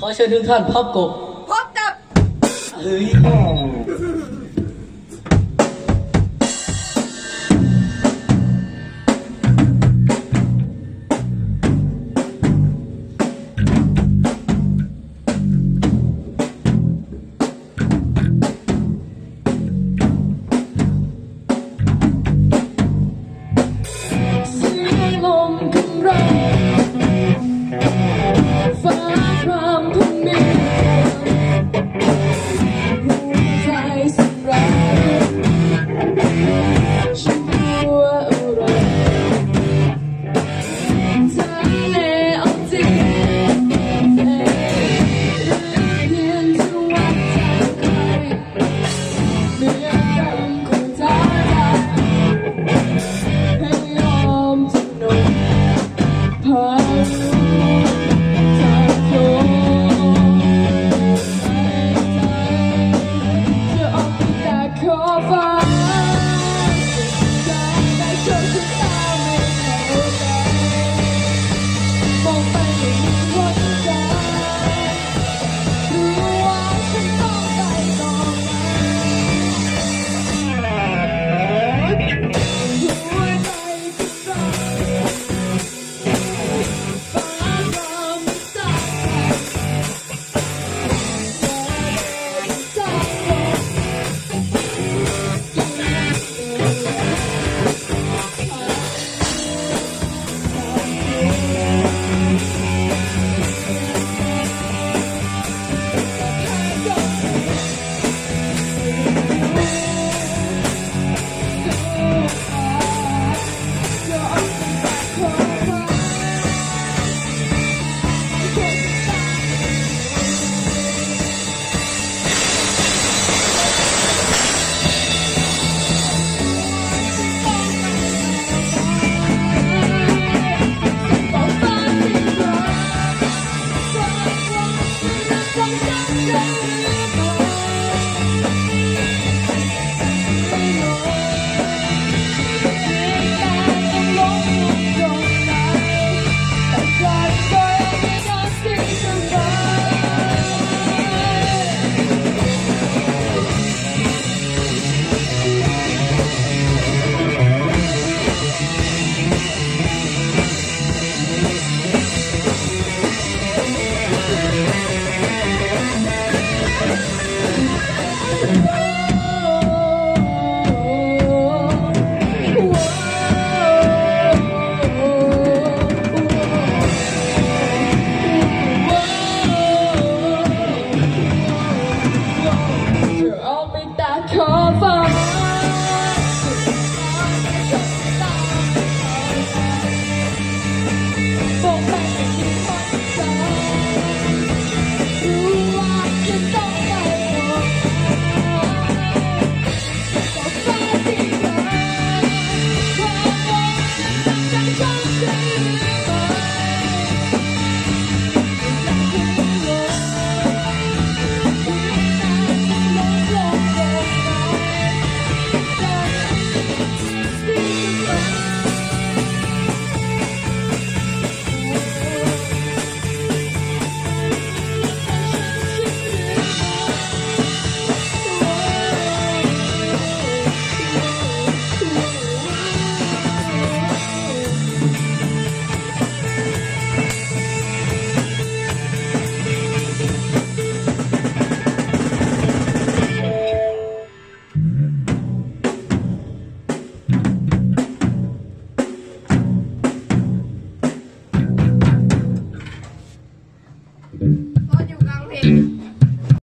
ขอเชิญทุกท่านพบกับพบกับเฮ้ย